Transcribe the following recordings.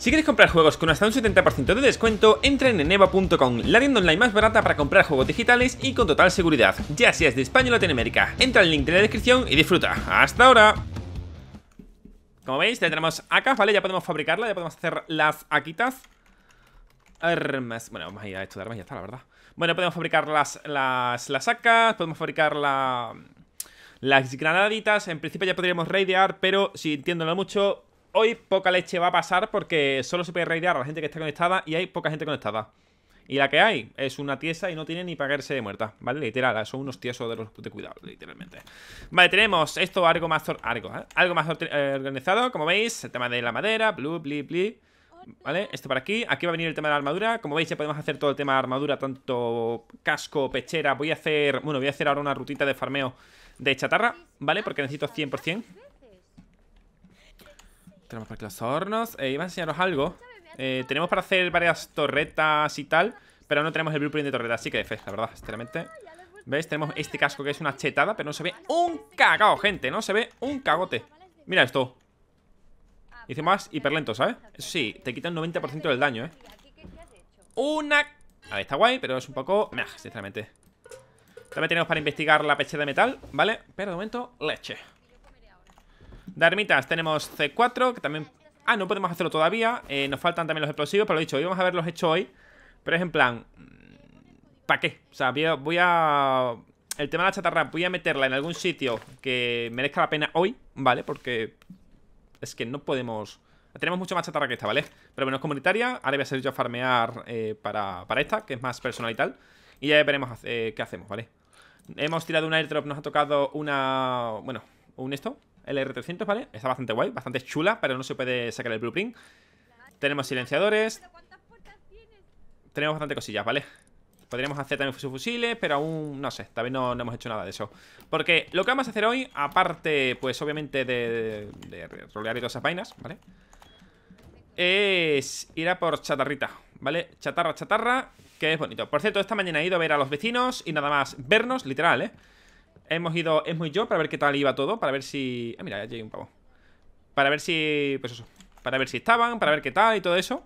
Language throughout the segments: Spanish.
Si quieres comprar juegos con hasta un 70% de descuento, entra en eneva.com, la tienda online más barata para comprar juegos digitales y con total seguridad, ya seas de España o Latinoamérica. Entra al link de la descripción y disfruta. ¡Hasta ahora! Como veis, ya tenemos acá, ¿vale? Ya podemos fabricarla, ya podemos hacer las aquitas. Armas. Bueno, vamos a ir a esto de armas ya está, la verdad. Bueno, podemos fabricar las, las, las acas, podemos fabricar la, las granaditas. En principio ya podríamos raidear, pero si entiéndolo mucho, hoy poca leche va a pasar porque solo se puede raidear a la gente que está conectada y hay poca gente conectada. Y la que hay es una tiesa y no tiene ni para caerse de muerta, ¿vale? Literal, son unos tiesos de los de cuidado, literalmente. Vale, tenemos esto algo más, algo, ¿eh? algo más eh, organizado, como veis, el tema de la madera, blue, bli, bli. ¿Vale? Esto por aquí. Aquí va a venir el tema de la armadura. Como veis, ya podemos hacer todo el tema de armadura, tanto casco, pechera. Voy a hacer, bueno, voy a hacer ahora una rutita de farmeo de chatarra, ¿vale? Porque necesito 100%. Tenemos por aquí los hornos. Eh, iba a enseñaros algo. Eh, tenemos para hacer varias torretas y tal, pero no tenemos el blueprint de torretas, así que fe, la verdad, sinceramente. ¿Veis? Tenemos este casco que es una chetada, pero no se ve un cagao, gente, no se ve un cagote. Mira esto. Dice más hiperlento, ¿sabes? Eso sí, te quita un 90% del daño, ¿eh? Una... A ver, está guay, pero es un poco... Meh, sinceramente. También tenemos para investigar la pechera de metal, ¿vale? Pero de momento, leche. De armitas tenemos C4, que también... Ah, no podemos hacerlo todavía eh, Nos faltan también los explosivos, pero lo dicho, íbamos a haberlos hecho hoy Pero es en plan... Mm, ¿Para qué? O sea, voy a... El tema de la chatarra voy a meterla en algún sitio que merezca la pena hoy, ¿vale? Porque es que no podemos... Tenemos mucho más chatarra que esta, ¿vale? Pero menos comunitaria Ahora voy a ser yo a farmear eh, para, para, esta Que es más personal y tal Y ya veremos eh, qué hacemos, ¿vale? Hemos tirado un airdrop, nos ha tocado una... Bueno, un esto el R300, ¿vale? Está bastante guay, bastante chula, pero no se puede sacar el blueprint. Tenemos silenciadores. Tenemos bastante cosillas, ¿vale? Podríamos hacer también fusiles, pero aún, no sé, todavía no, no, hemos hecho nada de eso Porque lo que vamos a hacer hoy, aparte, pues obviamente de, de, rolear y todas esas vainas, ¿vale? Es ir a por chatarrita, ¿vale? Chatarra, chatarra, que es bonito Por cierto, esta mañana he ido a ver a los vecinos y nada más vernos, literal, ¿eh? Hemos ido, es muy yo, para ver qué tal iba todo Para ver si... Ah, mira, ya hay un pavo. Para ver si... Pues eso Para ver si estaban, para ver qué tal y todo eso.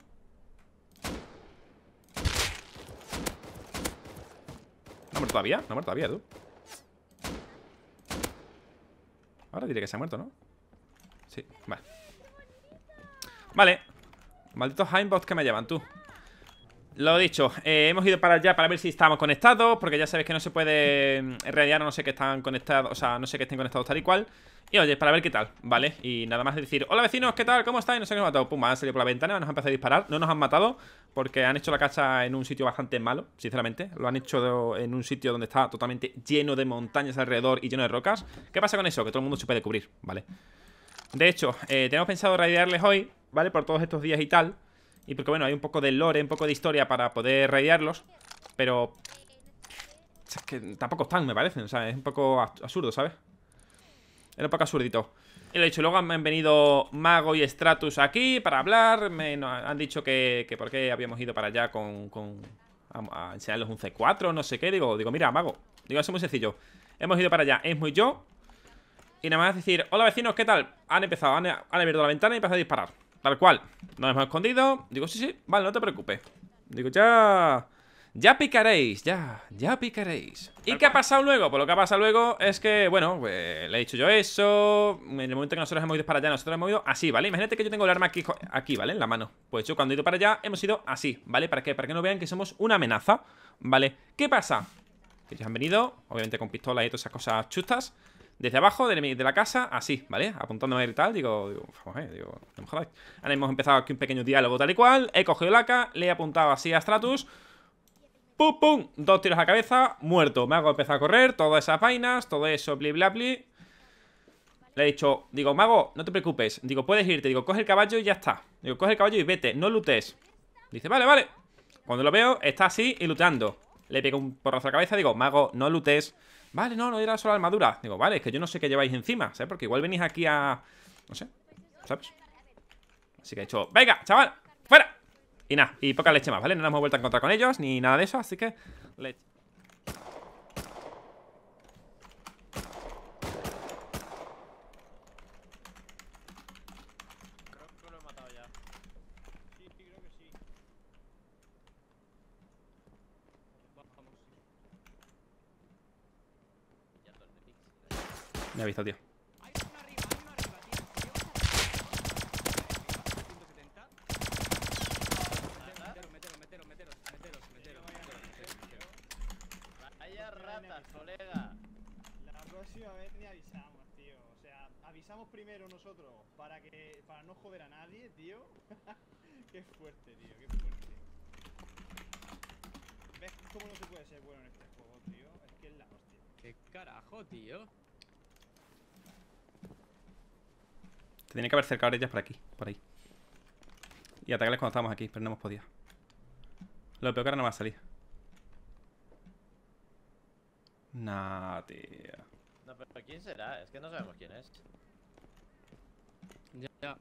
¿No ha muerto todavía? No ha muerto todavía, tú. Ahora diré que se ha muerto, ¿no? Sí, vale. Vale. Malditos Heimbots que me llevan, tú lo dicho, eh, hemos ido para allá para ver si estamos conectados Porque ya sabes que no se puede mm, radiar no sé que están conectados O sea, no sé que estén conectados tal y cual Y oye, para ver qué tal, ¿vale? Y nada más decir, hola vecinos, ¿qué tal? ¿Cómo estáis? No sé qué nos ha matado Pum, han salido por la ventana, nos han empezado a disparar No nos han matado porque han hecho la casa en un sitio bastante malo Sinceramente, lo han hecho en un sitio donde está totalmente lleno de montañas alrededor Y lleno de rocas ¿Qué pasa con eso? Que todo el mundo se puede cubrir, ¿vale? De hecho, eh, tenemos pensado radiarles hoy, ¿vale? Por todos estos días y tal y porque, bueno, hay un poco de lore, un poco de historia para poder raidearlos. Pero... Es que tampoco están, me parece. O sea, es un poco absurdo, ¿sabes? Es un poco absurdito. Y lo he dicho, luego han venido Mago y Stratus aquí para hablar. Me han dicho que, que por qué habíamos ido para allá con... con a, enseñarles un C4, no sé qué. Digo, digo, mira, Mago. Digo, eso es muy sencillo. Hemos ido para allá, es muy yo. Y nada más decir, hola vecinos, ¿qué tal? Han empezado, han, han abierto la ventana y empezado a disparar. Tal cual. Nos hemos escondido. Digo, sí, sí, vale, no te preocupes. Digo, ya... Ya picaréis, ya, ya picaréis ¿Y qué ha pasado luego? Pues lo que ha pasado luego es que, bueno, pues, le he dicho yo eso En el momento que nosotros hemos ido para allá, nosotros hemos ido así, ¿vale? Imagínate que yo tengo el arma aquí, aquí, ¿vale? En la mano Pues yo cuando he ido para allá hemos ido así, ¿vale? ¿Para qué? Para que no vean que somos una amenaza, ¿vale? ¿Qué pasa? Que ellos han venido, obviamente con pistolas y todas esas cosas chustas desde abajo de, la casa, así, ¿vale? Apuntándome y tal, digo, digo, ver, digo, no me jodáis. Ahora hemos empezado aquí un pequeño diálogo tal y cual, he cogido la AK, le he apuntado así a Stratus, ¡pum, pum! Dos tiros a cabeza, muerto. Me hago a correr, todas esas vainas, todo eso, bli, bla, bli. Le he dicho, digo, mago, no te preocupes. Digo, puedes irte. Digo, coge el caballo y ya está. Digo, coge el caballo y vete, no lutes. Dice, vale, vale. Cuando lo veo, está así y luteando. Le pego un porrazo a la cabeza, digo, mago, no lutes. Vale, no, no era solo armadura. Digo, vale, es que yo no sé qué lleváis encima, ¿sabes? Porque igual venís aquí a... No sé, ¿sabes? Así que he dicho, venga, chaval, fuera Y nada, y poca leche más, ¿vale? No nos hemos vuelto a encontrar con ellos, ni nada de eso, así que... Leche Me ha visto, tío. Hay uno arriba, hay uno arriba, tío. 170. Meteros, meteros, meteros, meteros, meteros, meteros, meteros, meteros. Vaya ratas, colega. La próxima vez ni avisamos, tío. O sea, avisamos primero nosotros para que para no joder a nadie, tío. qué fuerte, tío, qué fuerte. ¿Ves cómo no se puede ser bueno en este juego, tío? Es que es la hostia. ¿Qué carajo, tío? Te tiene que haber cercado ellas por aquí, por ahí. Y atacarles cuando estábamos aquí, pero no hemos podido. Lo peor que ahora no va a salir. Nah, tío. No, pero ¿quién será? Es que no sabemos quién es. Ya, ya.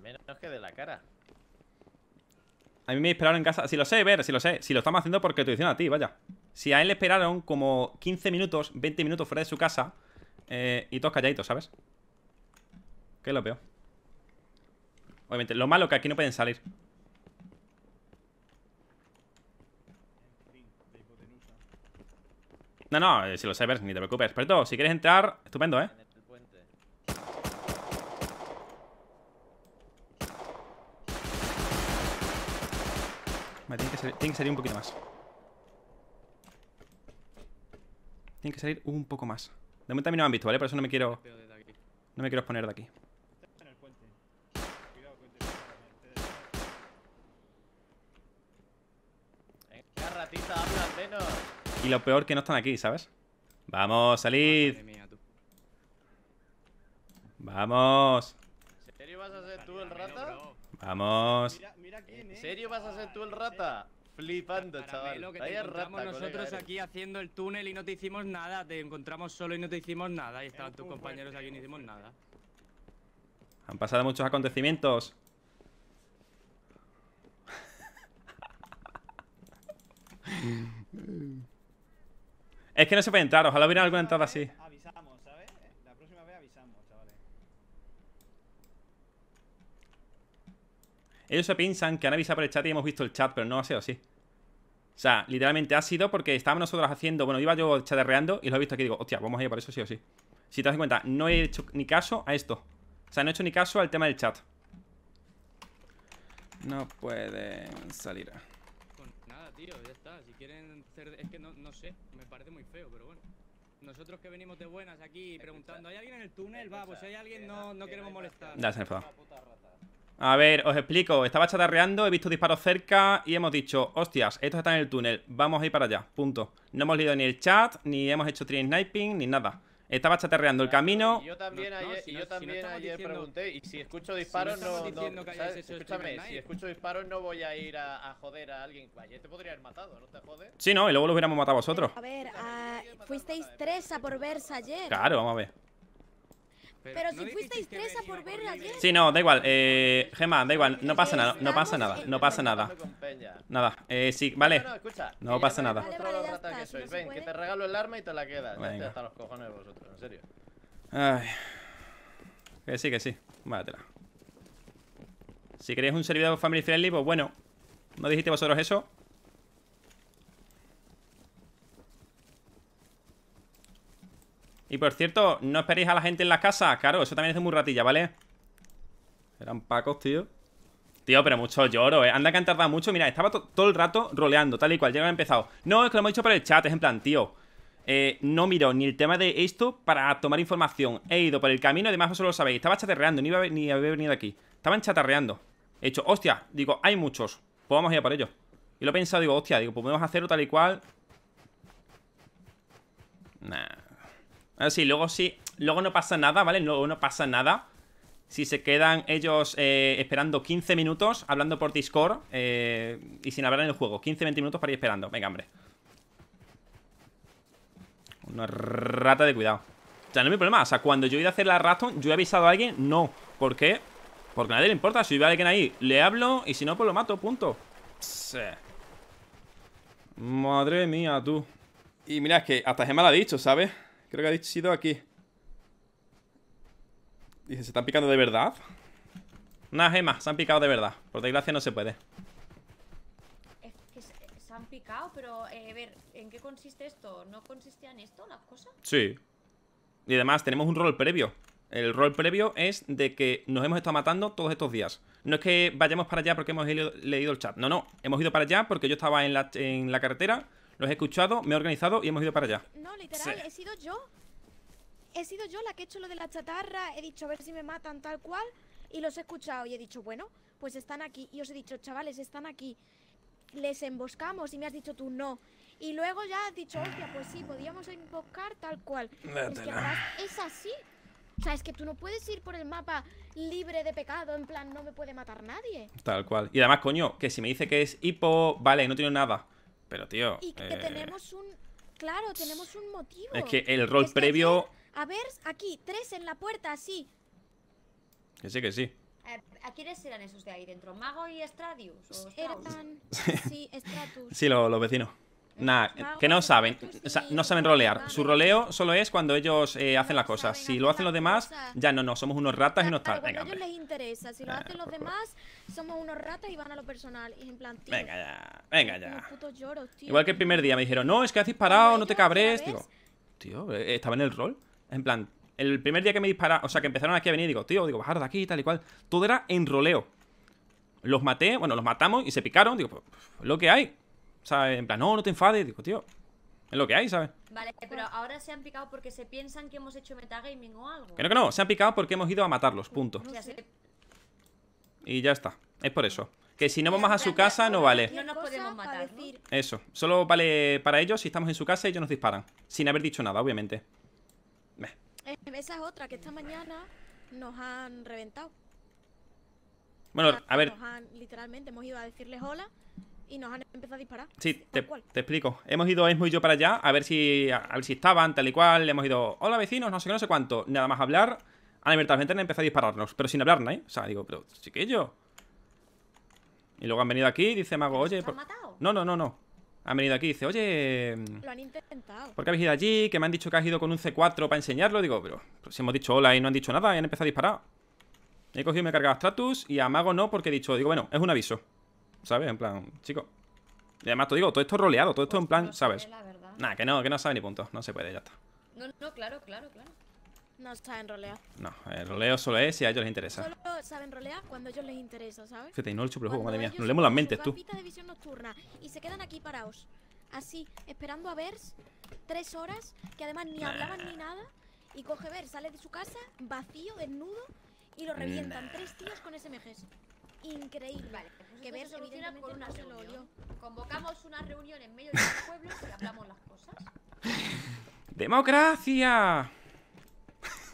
Menos que de la cara. A mí me esperaron en casa. Si lo sé, ver, si lo sé. Si lo estamos haciendo porque te diciendo a ti, vaya. Si a él le esperaron como 15 minutos, 20 minutos fuera de su casa. eh, y todos calladitos, ¿sabes? Que lo peor. Obviamente, lo malo que aquí no pueden salir. No, no, eh, si lo ver, ni te preocupes. Pero si quieres entrar, estupendo, ¿eh? Vale, tiene que, salir, un poquito más. Tiene que salir un poco más. De momento a mí no me han visto, ¿vale? Por eso no me quiero, Veo no me quiero exponer de aquí. Está en el puente. Cuidado, puente. Venga, ratita, habla al menos. Y lo peor que no están aquí, ¿sabes? Vamos, salid. Madre mía, tú. Vamos. ¿En serio vas a ser tú el rata? Vamos. Mira, mira quién ¿En serio vas a ser tú el rata? Flipando, chaval. Caramelo, que te Vaya encontramos rata, nosotros colega, aquí haciendo el túnel y no te hicimos nada. Te encontramos solo y no te hicimos nada. Y estaban tus compañeros fuerte, aquí y no hicimos nada. Han pasado muchos acontecimientos. Es que no se puede entrar, ojalá hubiera alguna entrada así. Avisamos, ¿sabes? La próxima vez avisamos, chavales. Ellos se piensan que han avisado por el chat y hemos visto el chat, pero no ha sido así. O sea, literalmente ha sido porque estábamos nosotros haciendo. Bueno, iba yo chaterreando y lo he visto aquí y digo, hostia, vamos a ir por eso sí o sí. Si te das cuenta, no he hecho ni caso a esto. O sea, no he hecho ni caso al tema del chat. No pueden salir. Tío, ya está. Si quieren hacer. Es que no, no sé, me parece muy feo, pero bueno. Nosotros que venimos de buenas aquí preguntando, ¿hay alguien en el túnel? Va, pues si hay alguien, no, no queremos molestar. Ya se ha enfadado. A ver, os explico. Estaba chatarreando, he visto disparos cerca y hemos dicho, hostias, estos están en el túnel, vamos a ir para allá. Punto. No hemos leído ni el chat, ni hemos hecho tree sniping, ni nada. Estaba chatarreando el camino. Y yo también No, ayer, si no- yo si no también ayer diciendo- pregunté y si escucho disparos no, escúchame, si escucho disparos no voy a ir a, a joder a alguien. Ayer te podría haber matado, ¿no te jode? Sí, no, y luego lo hubiéramos matado a vosotros. A ver, ah, fuisteis tres a por verse ayer. Claro, vamos a ver. Pero ¿no si fuisteis tres a por ver libre? ayer. Sí, no, da igual. Eh, Gema, da igual. No pasa nada, no pasa nada, no pasa nada. Nada, eh, sí, vale. No, pasa nada. Ven, que te regalo el arma y te la quedas. Ya hasta los cojones de vosotros, en serio. Ay. Que sí, que sí. Váyatela. Si queréis un servidor family friendly, pues bueno. ¿No dijiste vosotros eso? Y por cierto, no esperéis a la gente en la casa. Claro, eso también es muy ratilla, ¿vale? Eran pacos, tío. Tío, pero mucho lloro, eh. Anda que han tardado mucho. Mira, estaba to- todo el rato roleando, tal y cual. Ya han empezado. No, es que lo hemos dicho por el chat. Es en plan, tío. eh, no miro ni el tema de esto para tomar información. He ido por el camino, además vosotros lo sabéis. Estaba chatarreando, ni iba a, ni había venido aquí. Estaban chatarreando. He hecho, hostia, digo, hay muchos. Pues vamos a ir por ellos. Y lo he pensado, digo, hostia, digo, pues podemos hacerlo tal y cual. Nah. Ah, sí, luego sí. Luego no pasa nada, ¿vale? Luego no pasa nada. Si se quedan ellos eh, esperando 15 minutos, hablando por Discord eh, y sin hablar en el juego. 15-20 minutos para ir esperando. Venga, hombre. Una rata de cuidado. O sea, no es mi problema. O sea, cuando yo he ido a hacer la ratón, yo he avisado a alguien, no. ¿Por qué? Porque a nadie le importa. Si veo a alguien ahí, le hablo y si no, pues lo mato, punto. Sí. Madre mía, tú. Y mira, es que hasta Gemma lo ha dicho, ¿sabes? Creo que ha dicho sido aquí. Dice, ¿se están picando de verdad? Nah, Gemma, se han picado de verdad. Por desgracia no se puede. Es que se, se han picado, pero eh, a ver, ¿en qué consiste esto? ¿No consistían esto las cosas? Sí. Y además tenemos un rol previo. El rol previo es de que nos hemos estado matando todos estos días. No es que vayamos para allá porque hemos leído, leído el chat. No, no. Hemos ido para allá porque yo estaba en la, en la carretera, los he escuchado, me he organizado y hemos ido para allá. No, literal, Sí. he sido yo. He sido yo la que he hecho lo de la chatarra. He dicho a ver si me matan tal cual. Y los he escuchado y he dicho, bueno, pues están aquí. Y os he dicho, chavales, están aquí. Les emboscamos y me has dicho tú no. Y luego ya has dicho, hostia, pues sí, podíamos emboscar tal cual. Es que además es así. O sea, es que tú no puedes ir por el mapa libre de pecado, en plan, no me puede matar nadie. Tal cual. Y además, coño, que si me dice que es hipo, vale, no tiene nada. Pero, tío. Y que eh, tenemos un... Claro, tenemos un motivo. Es que el rol Es que previo. a ver, aquí, tres en la puerta, así. Que sí, que sí. ¿A quiénes eran esos de ahí dentro? ¿Mago y Stradius? ¿O Strauss? Eran... Sí, Stratus. Sí, lo- los vecinos. Mago, que no saben. O sea, no saben rolear. Su roleo solo es cuando ellos eh, hacen las cosas. Si lo hacen los demás, ya no, no, somos unos ratas y no tal. Venga, a ellos hombre. les interesa. Si lo hacen los demás, somos unos ratas y van a lo personal. Venga ya, venga ya. Igual que el primer día me dijeron, no, es que has disparado, no te cabres. ¿ya Digo, tío, eh, estaba en el rol. En plan, el primer día que me dispararon, o sea, que empezaron aquí a venir, digo, tío, digo, bajar de aquí, tal y cual. Todo era en roleo. Los maté, bueno, los matamos y se picaron. Digo, pues, es lo que hay. O sea, en plan, no, no te enfades. Digo, tío, es lo que hay, ¿sabes? Vale, pero ahora se han picado porque se piensan que hemos hecho metagaming o algo. Que no, que no, se han picado porque hemos ido a matarlos, punto. Y ya está. Es por eso. Que si no vamos a su casa, no vale. No nos Cosa podemos pa' matar, ¿no? decir, Eso. Solo vale para ellos si estamos en su casa y ellos nos disparan. Sin haber dicho nada, obviamente. Eh, esa es otra, que esta mañana nos han reventado. Bueno, sea, a ver, Nos han, literalmente, hemos ido a decirles hola y nos han empezado a disparar. Sí, te, explico. Hemos ido Esmo y yo para allá a ver si a, a ver si estaban, tal y cual. Hemos ido, hola vecinos, no sé qué, no sé cuánto. Nada más hablar, han abierto las ventanas y empezado a dispararnos. Pero sin hablar, ¿no? ¿eh? O sea, digo, pero chiquillo. Y luego han venido aquí, dice Mago, oye. ¿Nos por- han matado? No, no, no, no. Han venido aquí, dice, oye. mm, Lo han intentado. ¿Por qué habéis ido allí? Que me han dicho que has ido con un C4 para enseñarlo. Digo, pero, pero si hemos dicho hola y no han dicho nada y han empezado a disparar. He cogido y me he cargado a Stratus y a Mago no porque he dicho, digo, bueno, es un aviso. ¿Sabes? En plan, chico. Y además te digo, todo esto es roleado, todo esto en Pues plan, ¿sabes? Nah, que no, que no sabe ni punto. No se puede, ya está. No, no, claro, claro, claro. No saben rolear. No, el roleo solo es si a ellos les interesa. Solo saben rolear cuando a ellos les interesa, ¿sabes? Fíjate, y no el chupo el juego, Cuando madre mía. Nos leemos las mentes, tú. de visión nocturna y se quedan aquí parados. Así, esperando a Vers tres horas, que además ni hablaban ni nada. Y coge Vers, sale de su casa, vacío, desnudo, y lo revientan. Tres tíos con SMGs. Increíble. Vale, que soluciona evidentemente con una no se lo reunión. olió. Convocamos una reunión en medio de los pueblos y hablamos las cosas. ¡Democracia!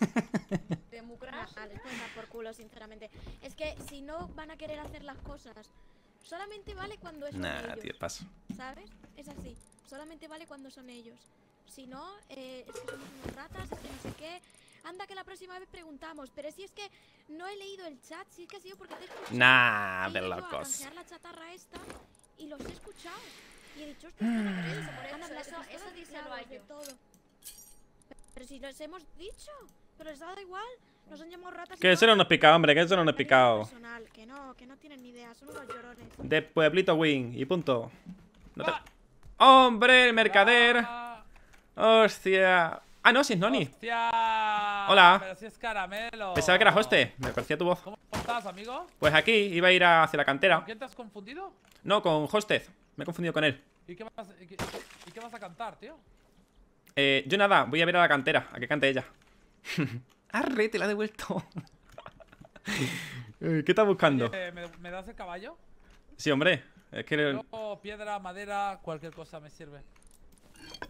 Democracia. Nah, les por culo, sinceramente. Es que si no van a querer hacer las cosas, solamente vale cuando son Nah, ellos. tío, paso. ¿Sabes? Es así. Solamente vale cuando son ellos. Si no, eh, es que somos unos ratas, es que no sé qué. Anda que la próxima vez preguntamos. Pero si es que no he leído el chat, si es que ha sido porque te he escuchado. Nah, de locos. la chatarra esta y los he escuchado. Y he dicho, aquí, eso, eso, díselo a ellos. todo. Pero si los hemos dicho, pero les ha dado igual. Nos han llamado ratas Que eso no nos pica, hombre, que eso no nos A nivel picado. personal, Que no, que no tienen ni idea, son unos llorones. De Pueblito Win y punto. No te- ¡Hombre, el mercader! Ah, ¡Hostia! Ah, no, si es Noni. ¡Hostia! Hola. Pero si es caramelo. Pensaba que era hoste. Me parecía tu voz. ¿Cómo estás, amigo? Pues aquí iba a ir hacia la ¿Con cantera. quién te has confundido? No, con Hostez. Me he confundido con él. ¿Y qué vas, y qué, y qué vas a cantar, tío? Eh, yo nada, voy a ver a la cantera, a que cante ella. Arre, te la he devuelto. Eh, ¿Qué estás buscando? ¿me, me das el caballo? Sí, hombre. Es que. Yo, piedra, madera, cualquier cosa me sirve.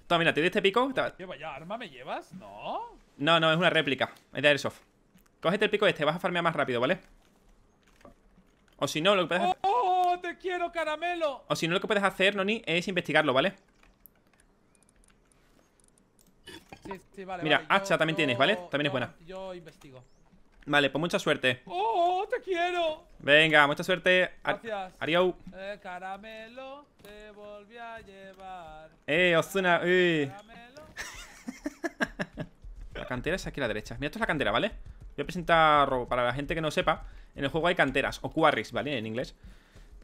Toma, mira, te doy este pico. Te- ¿Qué vaya arma me llevas? No. No, no, es una réplica. Es de Airsoft. Cógete el pico este, vas a farmear más rápido, ¿vale? O si no, lo que puedes hacer, ¡Oh, te quiero, caramelo! o si no, lo que puedes hacer, Noni, es investigarlo, ¿vale? Sí, sí, vale. Mira, vale, hacha también tienes, ¿vale? También es buena. Yo investigo. Vale, pues mucha suerte. ¡Oh, te quiero! Venga, mucha suerte. Ar- Gracias. Ariou. Eh, caramelo, te volví a llevar. Eh, Ozuna. Uy. Caramelo. La cantera es aquí a la derecha. Mira, esto es la cantera, ¿vale? Voy a presentar, para la gente que no sepa, en el juego hay canteras, o quarries, ¿vale? En inglés.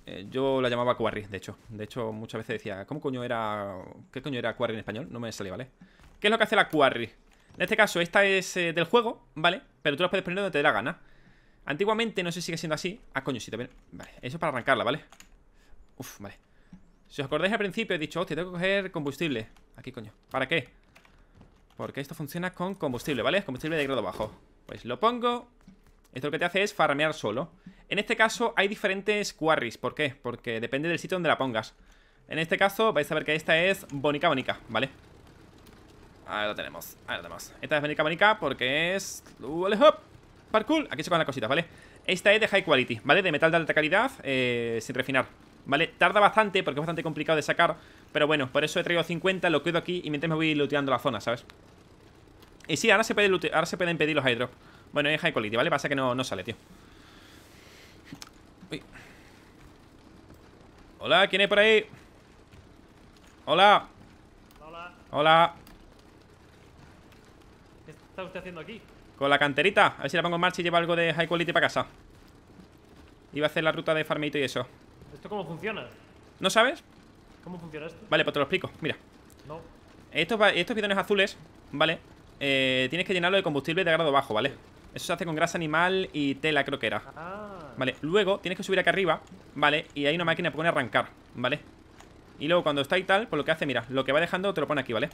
Eh, yo la llamaba quarry, de hecho. De hecho, muchas veces decía, ¿cómo coño era. ¿Qué coño era quarry en español? No me salía, ¿vale? ¿Qué es lo que hace la quarry? En este caso, esta es eh, del juego, ¿vale? Pero tú las puedes poner donde te dé la gana. Antiguamente, no sé si sigue siendo así. Ah, coño, sí, también. Vale, eso es para arrancarla, ¿vale? Uf, vale. Si os acordáis al principio, he dicho, hostia, tengo que coger combustible. Aquí, coño. ¿Para qué? Porque esto funciona con combustible, ¿vale? Combustible de grado bajo. Pues lo pongo. Esto lo que te hace es farmear solo. En este caso hay diferentes quarries. ¿Por qué? Porque depende del sitio donde la pongas. En este caso vais a ver que esta es bonica bonica, ¿vale? Ahí lo tenemos, ahí lo tenemos Esta es bonica bonica porque es... ¡Vale, hop! Parkour, aquí se cogen las cositas, ¿vale? Esta es de high quality, ¿vale? De metal de alta calidad, eh, sin refinar ¿Vale? Tarda bastante porque es bastante complicado de sacar Pero bueno, por eso he traído 50, lo quedo aquí Y mientras me voy looteando la zona, ¿sabes? Y sí, ahora se, puede loote- ahora se pueden pedir los hydro Bueno, es high quality, ¿vale? Pasa que no, no sale, tío Uy. Hola, ¿quién hay por ahí? Hola Hola, Hola ¿qué está usted haciendo aquí? Con la canterita, a ver si la pongo en marcha y llevo algo de high quality para casa Iba a hacer la ruta de farmito y eso ¿Esto cómo funciona? ¿No sabes? ¿Cómo funciona esto? Vale, pues te lo explico, mira No. Estos, estos bidones azules, ¿vale? Eh, tienes que llenarlo de combustible de grado bajo, ¿vale? Eso se hace con grasa animal y tela, creo que era Ah. Vale, luego tienes que subir acá arriba, ¿vale? Y hay una máquina que pone arrancar, ¿vale? Y luego cuando está y tal, pues lo que hace, mira Lo que va dejando te lo pone aquí, ¿vale?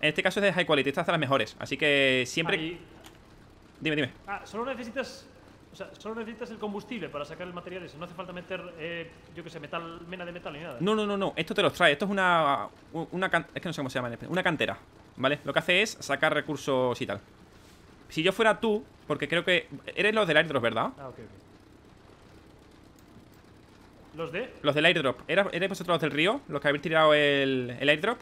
En este caso es de high quality, estas son las mejores Así que siempre... Dime, dime ah, solo necesitas. O sea, solo necesitas el combustible para sacar el material ese. No hace falta meter, eh, yo que sé, metal, mena de metal ni nada. No, no, no, no, esto te los trae Esto es una... una can- es que no sé cómo se llama Una cantera, ¿vale? Lo que hace es sacar recursos y tal Si yo fuera tú, porque creo que... Eres los del airdrop, ¿verdad? Ah, ok, ok. ¿Los de? Los del airdrop ¿Era- ¿Eres vosotros los del río? Los que habéis tirado el, el airdrop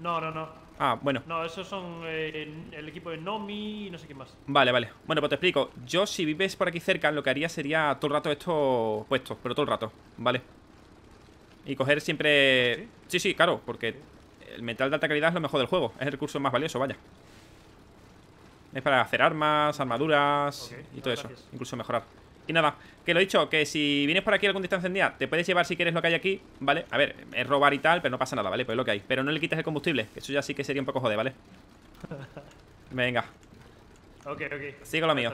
No, no, no. Ah, bueno No, esos son eh, el equipo de Nomi y no sé qué más. Vale, vale. Bueno, pues te explico. Yo, si vives por aquí cerca, lo que haría sería todo el rato esto puesto, pero todo el rato, ¿vale? Y coger siempre. Sí, sí, claro, porque el metal de alta calidad es lo mejor del juego. Es el recurso más valioso, vaya. Es para hacer armas, armaduras y todo eso. Incluso mejorar. Y nada, que lo he dicho, que si vienes por aquí a algún distancia encendida, te puedes llevar si quieres lo que hay aquí, ¿vale? A ver, es robar y tal, pero no pasa nada, ¿vale? Pues es lo que hay. Pero no le quites el combustible, que eso ya sí que sería un poco joder, ¿vale? Venga, Ok, ok. sigo lo mío.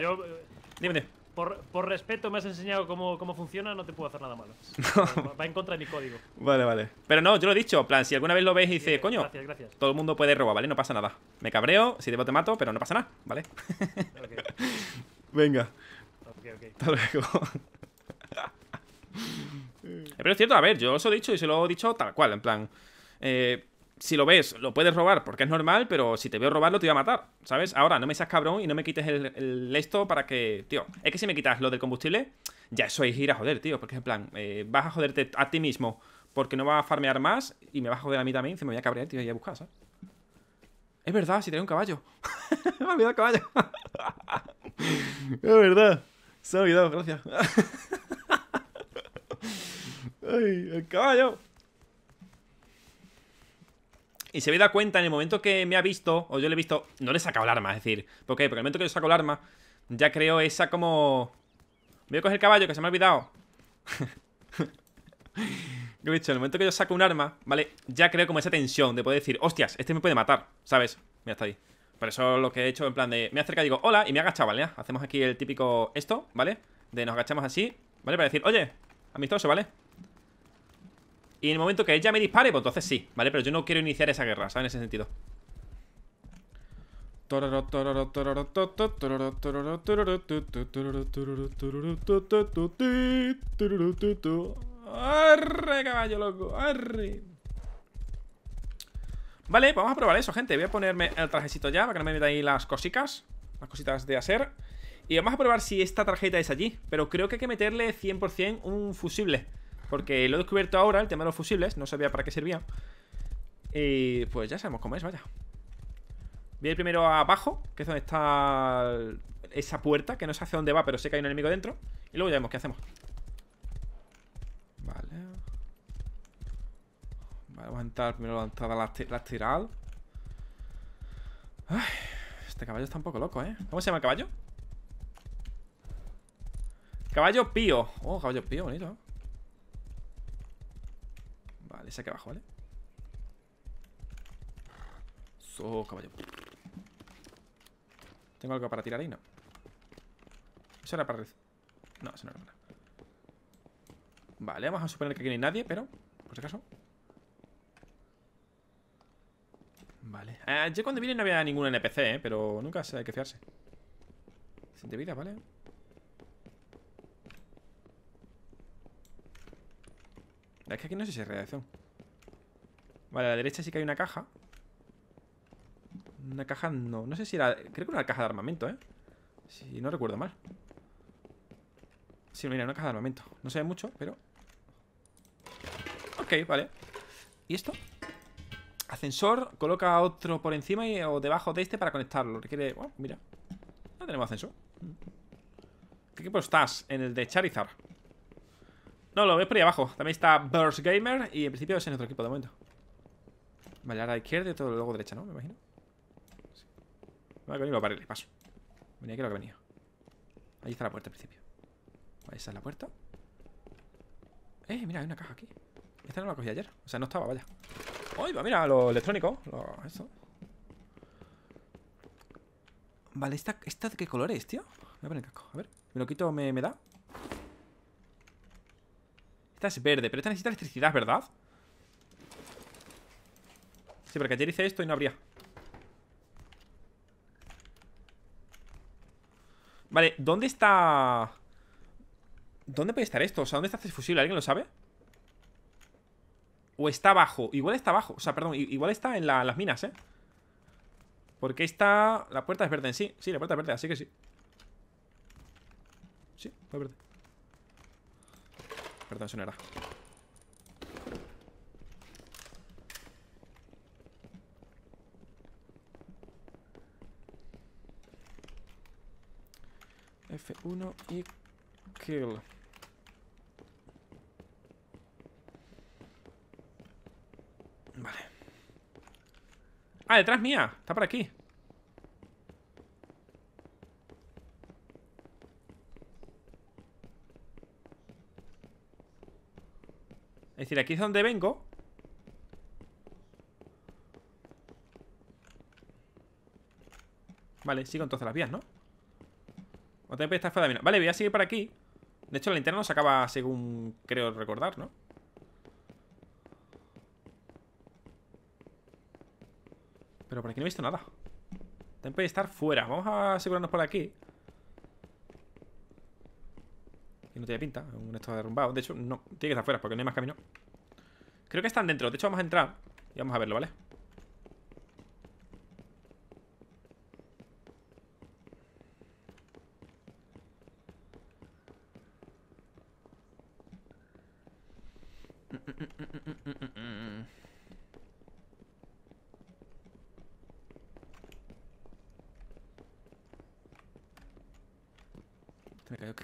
Yo, eh, Dime, por, por respeto, me has enseñado cómo, cómo funciona, no te puedo hacer nada malo. Va- Va en contra de mi código. Vale, vale. Pero no, yo lo he dicho, en plan, si alguna vez lo ves y dices, coño, Gracias, gracias. todo el mundo puede robar, ¿vale? No pasa nada. Me cabreo, si debo te mato, pero no pasa nada, ¿vale? Venga. Hasta luego. Pero es cierto, a ver, yo os he dicho y se lo he dicho tal cual, en plan. eh, si lo ves, lo puedes robar porque es normal, pero si te veo robarlo te voy a matar, ¿sabes? Ahora, no me seas cabrón y no me quites el, el esto para que. Tío, es que si me quitas lo del combustible, ya eso es ir a joder, tío, porque en plan, eh, vas a joderte a ti mismo porque no vas a farmear más y me vas a joder a mí también, se me voy a cabrear, tío, y a buscar, ¿sabes? Es verdad, si tengo un caballo. me ha olvidado el caballo. es verdad. Se ha olvidado, gracias. Ay, el caballo. Y se había dado cuenta en el momento que me ha visto, o yo le he visto, no le he sacado el arma, es decir, ¿por qué? Porque en el momento que yo saco el arma, ya creo esa como... Voy a coger el caballo, que se me ha olvidado. Lo he dicho, en el momento que yo saco un arma, ¿vale? Ya creo como esa tensión de poder decir, hostias, este me puede matar, ¿sabes? Mira, está ahí. Por eso lo que he hecho en plan de, me acerca y digo, hola, y me he agachado, ¿vale? Hacemos aquí el típico esto, ¿vale? De nos agachamos así, ¿vale? Para decir, oye, amistoso, ¿vale? Y en el momento que ella me dispare, pues entonces sí, ¿vale? Pero yo no quiero iniciar esa guerra, ¿sabes? En ese sentido. Arre, caballo loco, arre. Vale, vamos a probar eso, gente. Voy a ponerme el trajecito ya para que no me metan ahí las cositas. Las cositas de hacer. Y vamos a probar si esta tarjeta es allí. Pero creo que hay que meterle 100% un fusible. Porque lo he descubierto ahora, el tema de los fusibles. No sabía para qué servía. Y pues ya sabemos cómo es, vaya. Voy a ir primero abajo, que es donde está esa puerta, que no sé hacia dónde va, pero sé que hay un enemigo dentro. Y luego ya vemos qué hacemos. Vale. Vamos a entrar primero la entrada lateral. Ay, este caballo está un poco loco, ¿eh? ¿Cómo se llama el caballo? Caballo pío. Oh, caballo pío, bonito. ¿eh? Vale, ese aquí abajo, ¿vale? Eso, caballo. ¿Tengo algo para tirar ahí? No. Eso era para... No, eso no era para... Vale, vamos a suponer que aquí no hay nadie, pero... Por si acaso. Vale. Eh, ayer cuando vine no había ningún NPC, ¿eh? Pero nunca se hay que fiarse. 100 de vida, ¿vale? Es que aquí no sé si hay radiación. Vale, a la derecha sí que hay una caja. Una caja no. No sé si era. Creo que una caja de armamento, ¿eh? Si no recuerdo mal. Sí, mira, una caja de armamento. No sé mucho, pero. Ok, vale. ¿Y esto? Ascensor, coloca otro por encima y, o debajo de este para conectarlo. Requiere. Bueno, mira. No tenemos ascensor. ¿Qué equipo estás? En el de Charizard. No, lo ves por ahí abajo. También está Burst Gamer y en principio es en otro equipo de momento. Vale, ahora izquierda y todo luego derecha, ¿no? Me imagino. Sí. Vale, que venir los barriles, paso. Venía aquí lo que venía. Ahí está la puerta al principio. Vale, esa es la puerta. Eh, mira, hay una caja aquí. Esta no la cogí ayer. O sea, no estaba, vaya. ¡Uy, va, mira, lo electrónico! Eso. Vale, ¿esta, ¿esta de qué color es, tío? Voy a poner el casco, a ver. ¿Me lo quito, me, me da? Esta es verde, pero esta necesita electricidad, ¿verdad? Sí, porque ayer hice esto y no habría Vale, ¿dónde está...? ¿Dónde puede estar esto? O sea, ¿dónde está este fusible? ¿Alguien lo sabe? O está abajo Igual está abajo O sea, perdón Igual está en la- las minas, ¿eh? Porque esta... La puerta es verde sí Sí, la puerta es verde, así que sí Sí, fue verde Perdón, eso no era F1 y kill. Vale. Ah, detrás mía. Está por aquí. Es decir, aquí es donde vengo. Vale, sigo entonces las vías, ¿no? O también puede estar fuera de mina. Vale, voy a seguir por aquí. De hecho, la linterna nos acaba según creo recordar, ¿no? Pero por aquí no he visto nada. También puede estar fuera. Vamos a asegurarnos por aquí. Que no tiene pinta. Un esto derrumbado. De hecho, no. Tiene que estar fuera porque no hay más camino. Creo que están dentro. De hecho, vamos a entrar. Y vamos a verlo, ¿vale?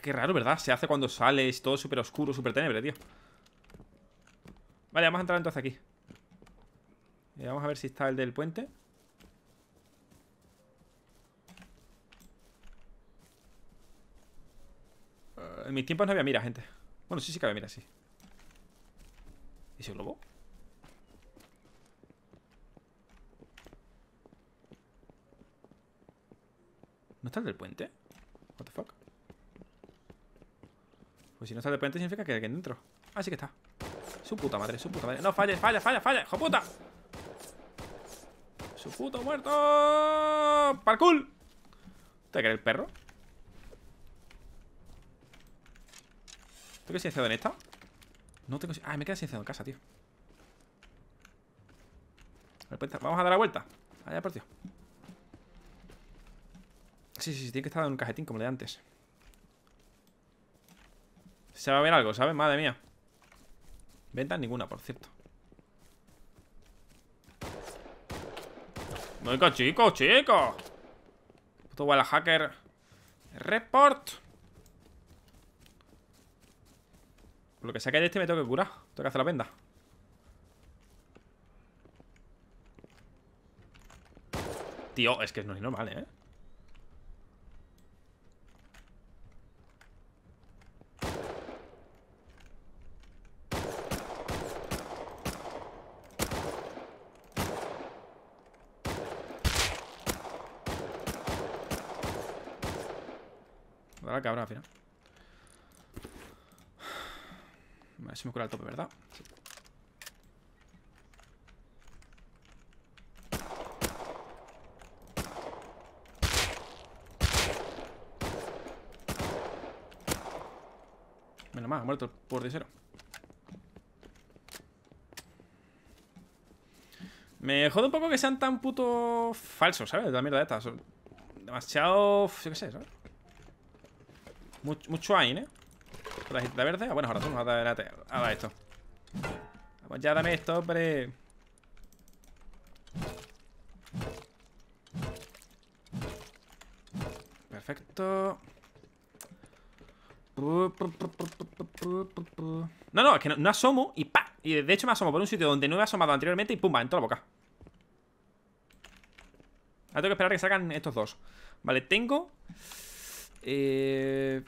Qué, raro, ¿verdad? Se hace cuando sales, todo súper oscuro, súper tenebre, tío. Vale, vamos a entrar entonces aquí. Y vamos a ver si está el del puente. Eh, en mis tiempos no había mira, gente. Bueno, sí, sí que había mira, sí. ¿Y ese globo? ¿No está el del puente? What the fuck? Pues si no está del puente significa que hay alguien dentro Ah, sí que está Su puta madre, su puta madre No, falla, falla, falla, falla ¡Hijo puta! ¡Su puto muerto! ¡Parkour! ¿Te crees el perro? ¿Tengo silenciado en esta? No tengo... Ah, me queda silenciado en casa, tío. Vamos a dar la vuelta Allá Dios Sí, sí, sí, tiene que estar en un cajetín como el de antes Se va a ver algo, ¿sabes? Madre mía. Ventas ninguna, por cierto. Venga, chicos, chicos Puto Walla Hacker Report. Por lo que sea que de este me tengo que curar. Tengo que hacer la venda. Tío, es que no es normal, ¿eh? La cabra al final. A ver si me cura el tope, ¿verdad? Menos mal, ha muerto el portisero. Me jode un poco que sean tan puto falsos, ¿sabes? La mierda de estas. Demasiado. Yo qué sé, ¿sabes? Mucho, ahí, ¿eh? La hijita verde. Ah, bueno, ahora tú, ahora, ahora, ahora esto. Vamos, ya dame esto, hombre. Perfecto. No, no, es que no, asomo y pa. Y de hecho me asomo por un sitio donde no me he asomado anteriormente y pumba, en toda la boca. Ahora tengo que esperar a que salgan estos dos. Vale, tengo. Eh.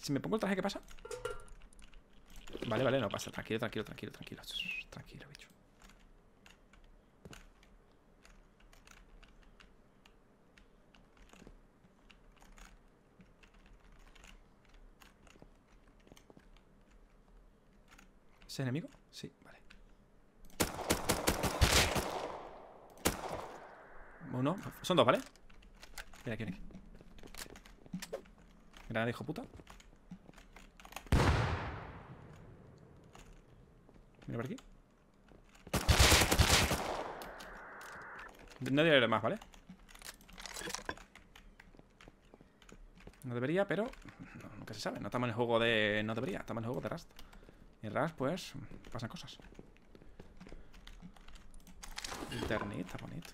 Si me pongo el traje, ¿qué pasa? Vale, vale, no pasa. Tranquilo, tranquilo, tranquilo, tranquilo. Tranquilo, bicho. ¿Es enemigo? Sí, vale. Uno. Son dos, ¿vale? Mira aquí, aquí. Granada, hijo puta. Mira por aquí. No diré más, ¿vale? No debería, pero no, nunca se sabe. No estamos en el juego de... No debería, estamos en el juego de Rust. Y en Rust, pues, pasan cosas. Internet, está bonito.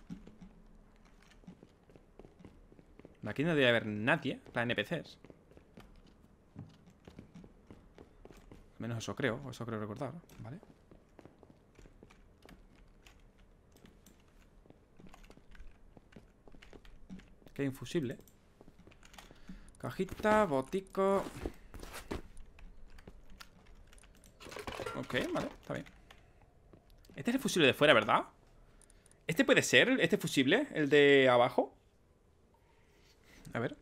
Aquí no debería haber nadie, la NPCs. Al menos eso creo, eso creo recordar, ¿vale? Que hay infusible. Cajita, botico. Ok, vale, está bien. Este es el fusible de fuera, ¿verdad? ¿Este puede ser, este fusible? El de abajo A ver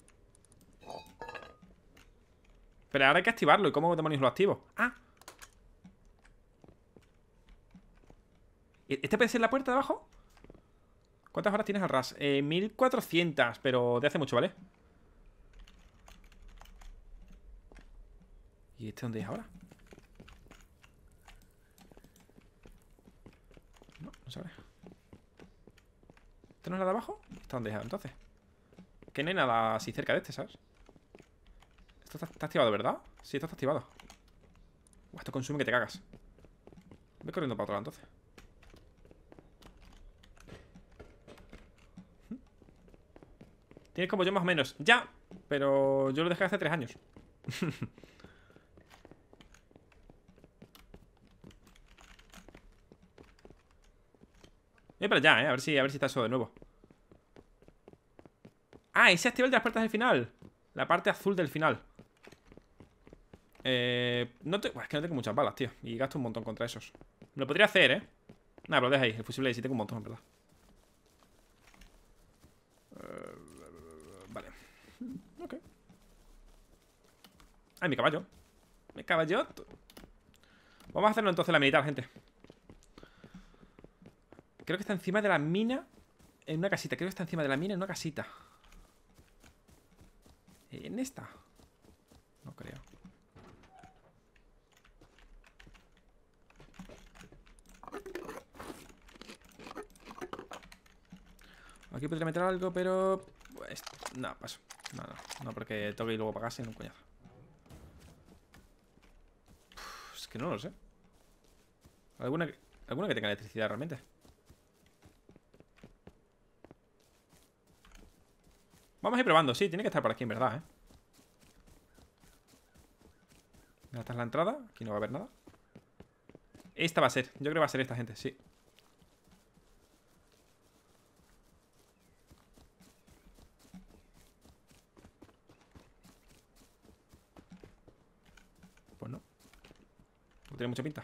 Pero ahora hay que activarlo ¿Y cómo demonios lo activo? Ah ¿Este puede ser la puerta de abajo? ¿Cuántas horas tienes al ras? Eh, 1400, pero de hace mucho, ¿vale? ¿Y este dónde es ahora? No, no sabré ¿Este no es la de abajo? ¿Está dónde es entonces? Que no hay nada así cerca de este, ¿sabes? Esto está, activado, ¿verdad? Sí, esto está activado Esto consume que te cagas Voy corriendo para otro lado entonces Tienes como yo más o menos. Ya, pero yo lo dejé hace tres años. Voy para allá, eh, a ver si, a ver si está eso de nuevo. Ah, ese activa el de las puertas del final. La parte azul del final. Eh... No te... Es que no tengo muchas balas, tío Y gasto un montón contra esos. Lo podría hacer, eh. Nada, pero deja ahí, el fusible ahí, sí tengo un montón, en verdad Eh, Vale Ok. Ay, mi caballo. Mi caballo Vamos a hacerlo entonces la militar, gente. Creo que está encima de la mina En una casita, creo que está encima de la mina en una casita. ¿En esta? No creo. Aquí podría meter algo, pero... Pues, no, paso No, no, no porque tengo que ir luego para casa en un coñazo. Es que no lo sé. ¿Alguna alguna que tenga electricidad realmente Vamos a ir probando, sí, tiene que estar por aquí en verdad, ¿eh? Esta es la entrada, aquí no va a haber nada. Esta va a ser, yo creo que va a ser esta gente, sí Pues no Tiene mucha pinta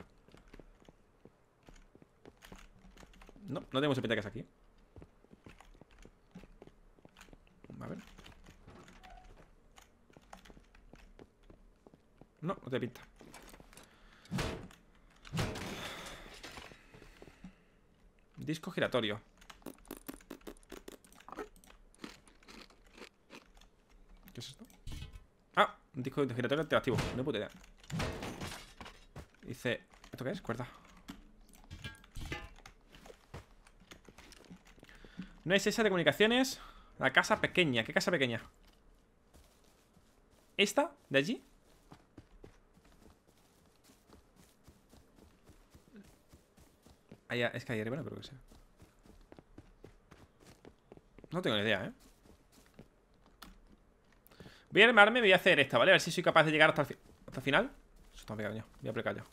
No, no tiene mucha pinta que es aquí A ver No, no te pinta. Disco giratorio. ¿Qué es esto? Ah, un disco giratorio interactivo. No puta idea. Dice... ¿Esto qué es? Cuerda. No es esa de comunicaciones. La casa pequeña. ¿Qué casa pequeña? ¿Esta? ¿De allí? Ahí, es que ahí arriba no creo que sea. No tengo ni idea, ¿eh? Voy a armarme y voy a hacer esta, ¿vale? A ver si soy capaz de llegar hasta hasta el final. Está caño. Voy a aplicar yo.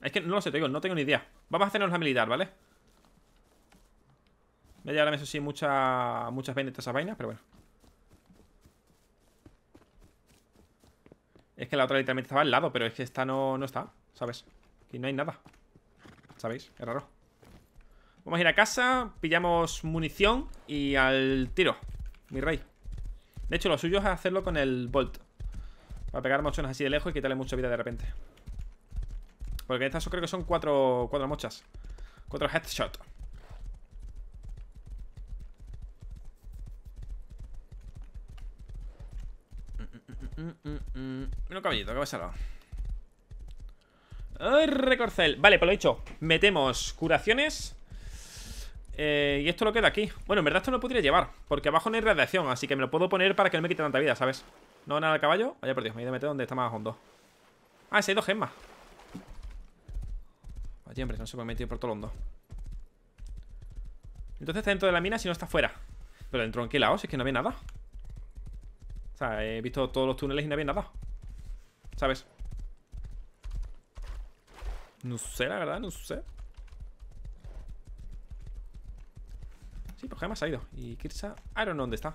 Es que no lo sé, te digo, no tengo ni idea. Vamos a hacernos la militar, ¿vale? Voy a llevarme, eso sí, mucha, muchas vainas esas vainas, pero bueno. Es que la otra literalmente estaba al lado, pero es que esta no, no está, ¿sabes? Aquí no hay nada. ¿Sabéis? Es raro. Vamos a ir a casa, pillamos munición y al tiro, mi rey. De hecho, lo suyo es hacerlo con el Bolt. Para pegar mochones así de lejos y quitarle mucha vida de repente. Porque estas creo que son cuatro, cuatro mochas. Cuatro headshot. Mira un caballito, que va a. Ay, recorcel. Vale, pues lo dicho. Metemos curaciones. Eh, y esto lo queda aquí. Bueno, en verdad esto no lo podría llevar. Porque abajo no hay radiación. Así que me lo puedo poner para que no me quite tanta vida, ¿sabes? No nada al caballo. Vaya por Dios, me he ido a meter donde está más hondo. Ah, ese hay dos gemas. Vaya, hombre, no se puede meter por todo lo hondo. Entonces está dentro de la mina si no está fuera. Pero dentro en qué lado, si es que no ve nada. O sea, he visto todos los túneles y no había nada. ¿Sabes? No sé, la verdad, no sé. Sí, pues gemas ha ido. Y Kirsa. I don't know dónde está.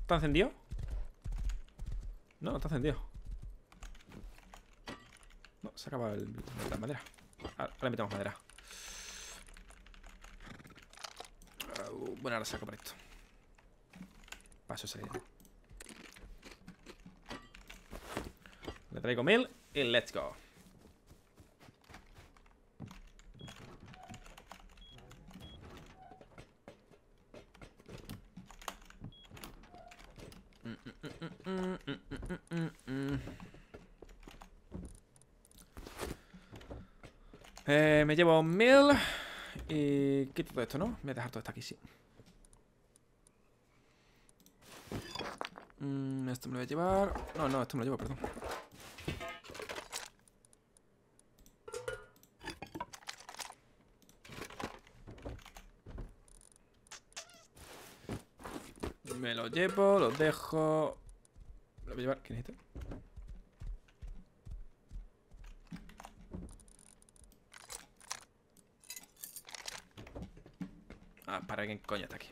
¿Está encendido? No, no está encendido. No, se acaba el, la madera. Ahora le metemos madera. Bueno, ahora saco por esto. Paso salir. Le traigo mil y let's go. Eh, me llevo mil y quito todo esto, ¿no? Voy a dejar todo esto aquí, sí. Mm, esto me lo voy a llevar. No, no, esto me lo llevo, perdón. Me lo llevo, lo dejo. Lo voy a llevar. ¿Quién es para quién coño está aquí.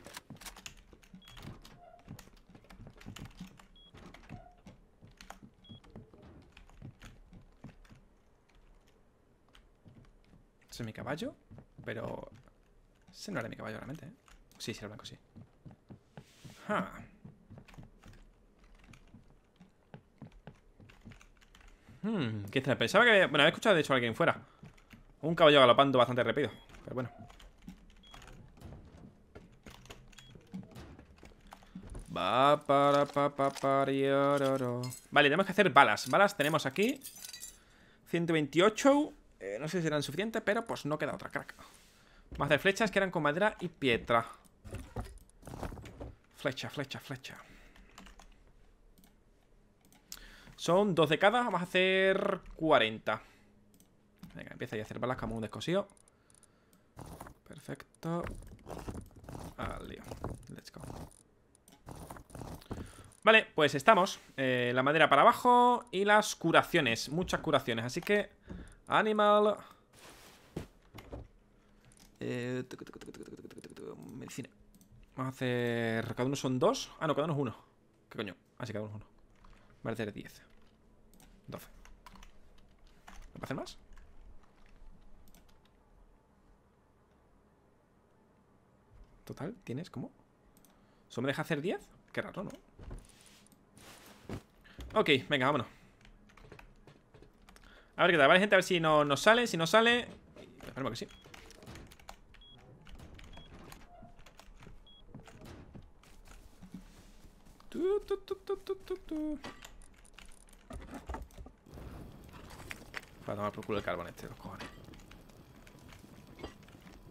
Ese es mi caballo, pero... Ese no era mi caballo realmente, ¿eh? Sí, sí, era blanco, sí. Hmm, ¿qué? Pensaba que... Bueno, había escuchado de hecho a alguien fuera. Un caballo galopando bastante rápido. Pero bueno. Va para pa pa pariororo. Vale, tenemos que hacer balas. Balas tenemos aquí. 128. Eh, no sé si serán suficientes, pero pues no queda otra, crack. A hacer flechas que eran con madera y piedra. Flecha, flecha, flecha. Son dos de cada. Vamos a hacer 40. Venga, empieza a hacer balas como un descosido. Perfecto. Al lío. Let's go. Vale, pues estamos. Eh, la madera para abajo y las curaciones. Muchas curaciones. Así que. Animal. Eh, medicina. Vamos a hacer. Cada uno son dos. Ah, no, cada uno es uno. ¿Qué coño? Así cada uno es uno. Vale, hacer 10. 12. ¿Me puedo hacer más? Total, ¿tienes cómo? ¿Solo me deja hacer 10? Qué raro, ¿no? Ok, venga, vámonos. A ver qué tal, vale, gente, a ver si no- nos sale Si no sale, esperemos que sí. Tu, tu, tu. Para tomar por culo el carbón este, los cojones.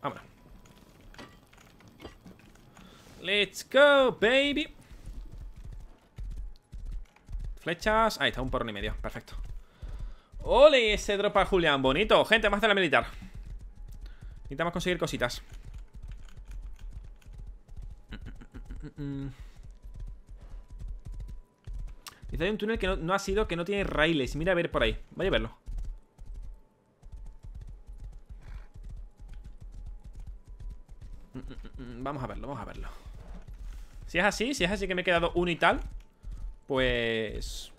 Vámonos. Let's go, baby Flechas, ahí está, un porrón y medio, perfecto. ¡Ole! Ese drop a Julián, bonito. Gente, a hacer la militar. Necesitamos conseguir cositas. Dice, hay un túnel que no, no ha sido, que no tiene raíles. Mira a ver por ahí, vaya a verlo. Mm, mm, mm, Vamos a verlo, vamos a verlo. Si es así, si es así que me he quedado uno y tal Pues...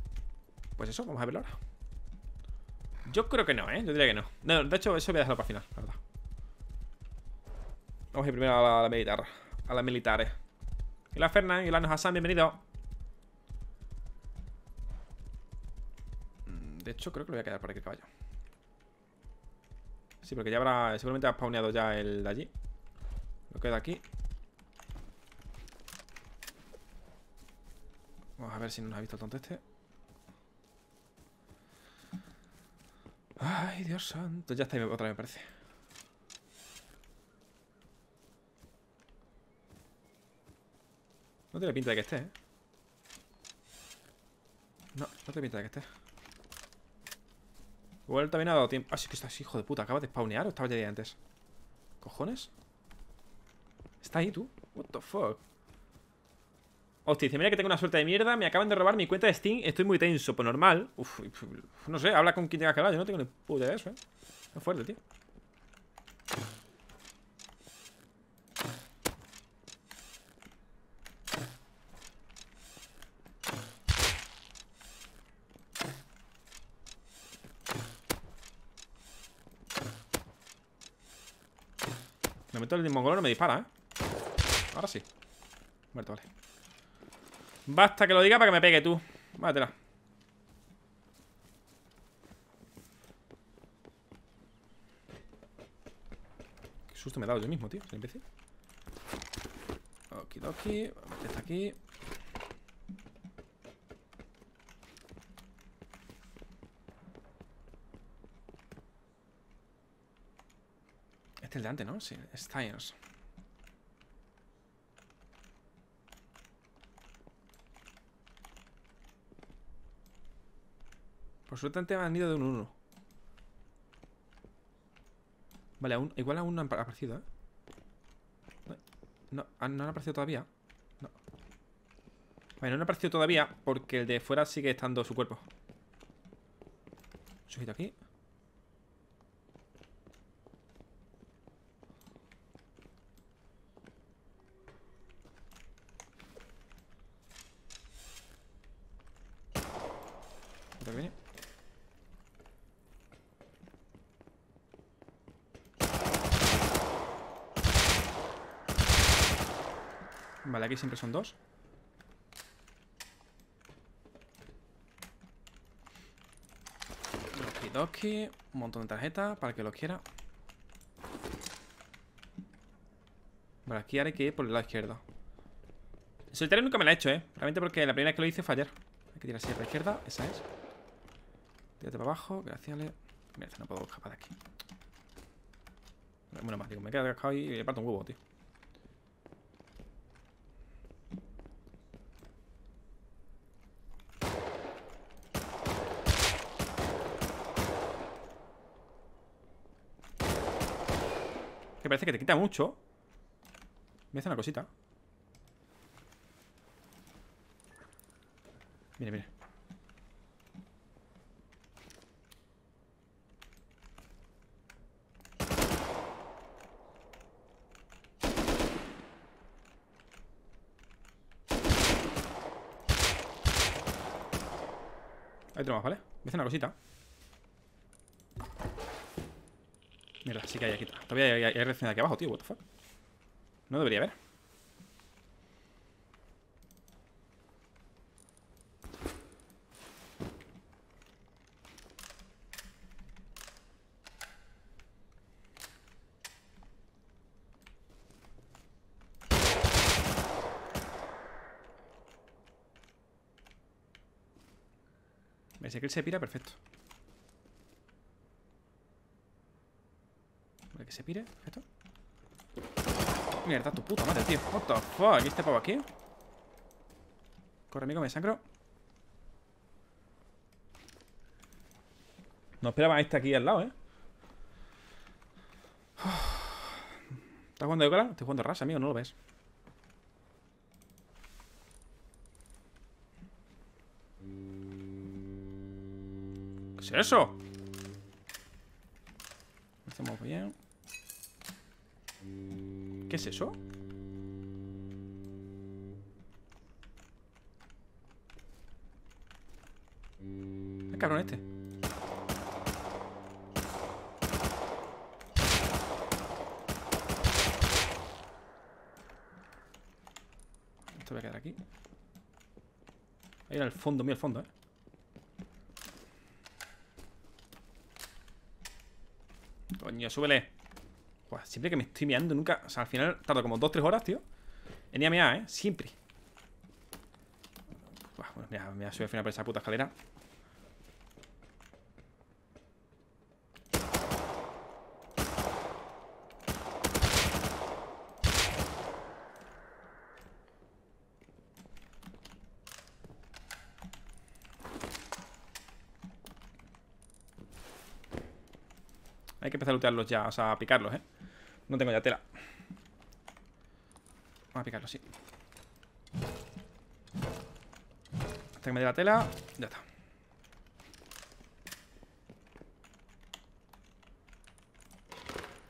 Pues eso, vamos a verlo ahora. Yo creo que no, ¿eh? Yo diría que no. No, de hecho, eso voy a dejarlo para final, la verdad. Vamos a ir primero a la, a la militar A las militares. Y la Fernán, y la Hassan, bienvenido. Mm, De hecho, creo que lo voy a quedar por aquí el caballo. Sí, porque ya habrá... Seguramente ha spawneado ya el de allí. Lo queda aquí Vamos a ver si no nos ha visto el tonto este Ay, Dios santo Ya está otra vez, me parece No tiene pinta de que esté, ¿eh? No, no tiene pinta de que esté Igual también ha dado tiempo Ah, sí que estás, hijo de puta ¿Acabas de spawnear o estabas ya ahí antes? ¿Cojones? ¿Está ahí tú? What the fuck Hostia, dice, mira que tengo una suerte de mierda Me acaban de robar mi cuenta de Steam Estoy muy tenso, pues normal. Uf, no sé, habla con quien tenga que hablar Yo no tengo ni puta de eso, eh Es fuerte, tío. Me meto el mongolo no me dispara, ¿eh? Ahora sí. Muerto, vale Basta que lo diga para que me pegue tú. Váyatela Qué susto me he dado yo mismo, tío Soy imbécil. Okidoki Vamos a meter esta aquí. Este es el de antes, ¿no? Sí, Styles Por antes han ido de un 1 Vale, aún, igual aún no han aparecido, ¿eh? No, no, no han aparecido todavía. No. Vale, no han aparecido todavía Porque el de fuera sigue estando su cuerpo. Sujito aquí Otro que viene. Vale, aquí siempre son dos. Okidoki. Un montón de tarjetas para el que lo quiera. Vale, aquí hay que ir por el lado izquierdo. El solitario nunca me la he hecho, ¿eh? Realmente porque la primera vez que lo hice ayer. Hay que tirar así a la izquierda. Esa es. Tírate para abajo. Gracias. Mira, este no puedo escapar de aquí. Bueno, más, digo, me quedo cascado y le parto un huevo, tío. Parece que te quita mucho. Me hace una cosita. Mire, mire. Ahí tenemos, ¿vale? Me hace una cosita. Mira, sí que hay aquí. Todavía hay, hay, de aquí abajo, tío. What the fuck. No debería haber. Si que él se pira, perfecto. Se pire, perfecto. Mierda, tu puta madre, tío. What the fuck, ¿y este pavo aquí? Corre, amigo, me sangro. No esperaba este aquí al lado, ¿eh? ¿Estás jugando de cola? Estoy jugando ras, amigo, no lo ves. ¿Qué es eso? Hacemos bien. ¿Qué es eso? El cabrón este. Esto voy a quedar aquí. Ahí el fondo, mira el fondo, eh. Coño, súbele. Buah, siempre que me estoy meando, nunca. O sea, al final tardo como 2-3 horas, tío. En ir a mear, ¿eh? Siempre. Bueno, mira, me voy a subir al final por esa puta escalera. Hay que empezar a lootearlos ya, o sea, a picarlos, ¿eh? No tengo ya tela. Vamos a picarlos, sí. Hasta que me dé la tela, ya está.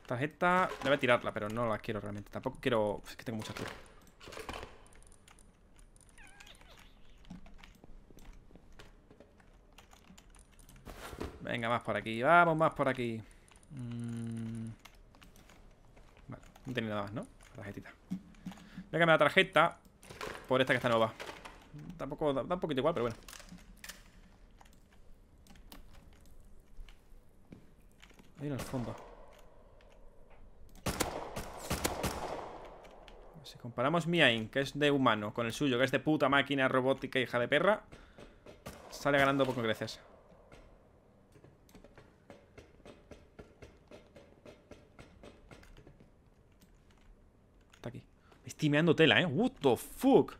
Tarjeta, le voy a tirarla, pero no la quiero realmente. Tampoco quiero... Es que tengo muchas tela. Venga, más por aquí. Vamos, más por aquí. Mm. No tenía nada más, ¿no? Tarjetita. Voy a cambiar la tarjeta por esta que está nueva. Tampoco da, un poquito igual, pero bueno. Ahí en el fondo. Si comparamos mi AIM, que es de humano, con el suyo, que es de puta máquina robótica hija de perra, sale ganando por creces. Está aquí. Me estoy meando tela, ¿eh? What the fuck.